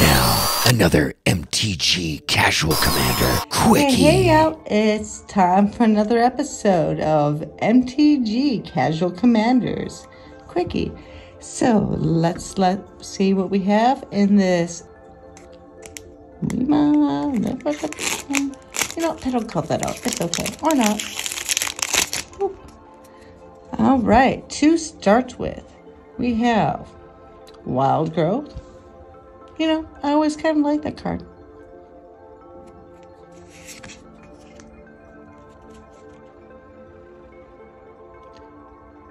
now, another MTG Casual Commander Quickie. Hey, hey out! It's time for another episode of MTG Casual Commanders Quickie. So let's let see what we have in this. You know, I don't cut that out. It's okay, or not. All right. To start with, we have Wild Growth. You know, I always kind of like that card.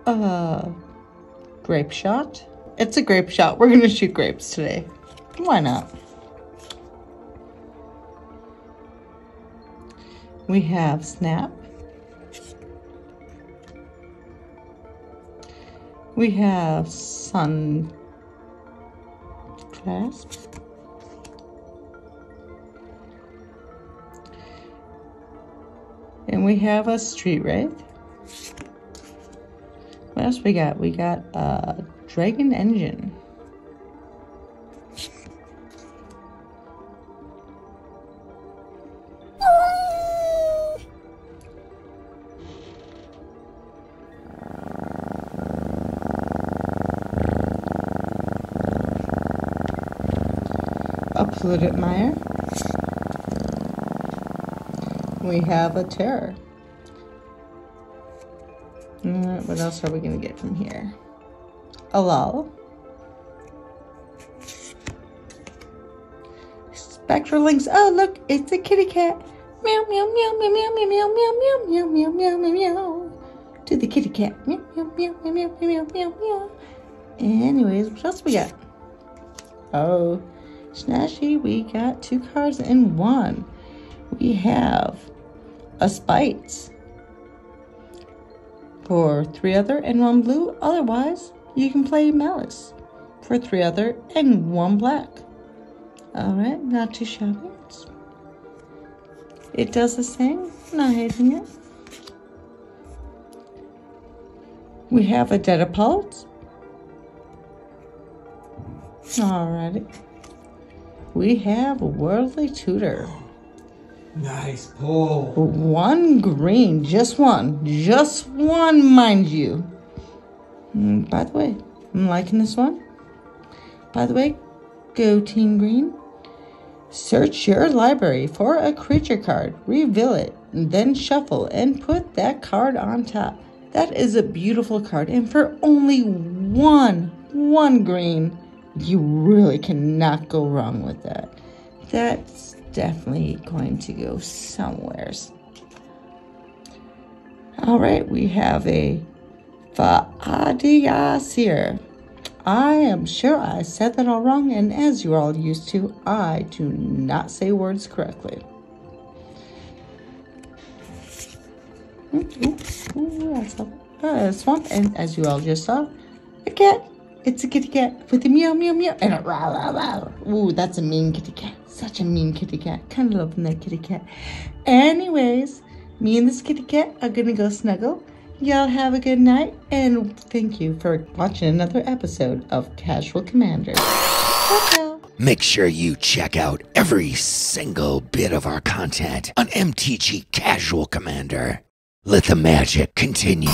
Uh, Grapeshot. It's a Grapeshot. We're gonna shoot grapes today. Why not? We have snap. We have sun clasp. And we have a street wraith. What else we got? We got a dragon engine. A Plutitmire. We have a Terror. Uh, what else are we going to get from here? A Lull. Spectral Lynx. Oh, look, it's a kitty cat. Meow, meow, meow, meow, meow, meow, meow, meow, meow, meow, meow, meow, meow. To the kitty cat. Meow, meow, meow, meow, meow, meow, meow, meow. Anyways, what else we got? Oh, Snashy, we got two cards in one. We have a Spites for three other and one blue. Otherwise, you can play Malice for three other and one black. Alright, not too shabby. It does the same, not hating it. We have a dead Deadapult. Alrighty. We have a Worldly Tutor. Nice pull. One green, just one, just one, mind you. Mm, by the way, I'm liking this one. By the way, go Team Green. Search your library for a creature card, reveal it, then shuffle and put that card on top. That is a beautiful card, and for only one, one green, you really cannot go wrong with that. That's definitely going to go somewheres. All right, we have a Fa'adiyah Seer. I am sure I said that all wrong, and as you're all used to, I do not say words correctly. Ooh, ooh, a, a swamp, and as you all just saw, a cat. It's a kitty cat with a meow meow meow and a rah rah rah. Ooh, that's a mean kitty cat. Such a mean kitty cat. Kind of loving that kitty cat. Anyways, me and this kitty cat are gonna go snuggle. Y'all have a good night, and thank you for watching another episode of Casual Commander. Make sure you check out every single bit of our content on MTG Casual Commander. Let the magic continue.